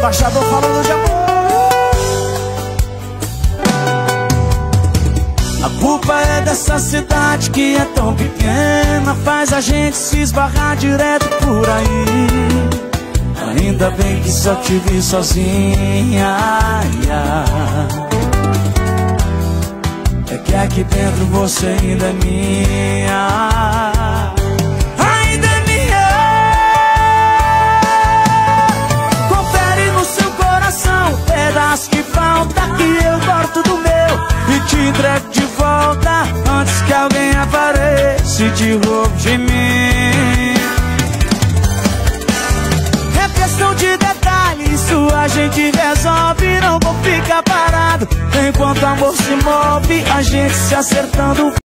Baixador falando de amor. A culpa é dessa cidade que é tão pequena. Faz a gente se esbarrar direto por aí. Ainda bem que só te vi sozinha É que aqui dentro você ainda é minha. Pedaço que falta que eu corto do meu e te entrego de volta antes que alguém apareça e te roube de mim. É questão de detalhe, isso a gente resolve. Não vou ficar parado enquanto o amor se move, a gente se acertando.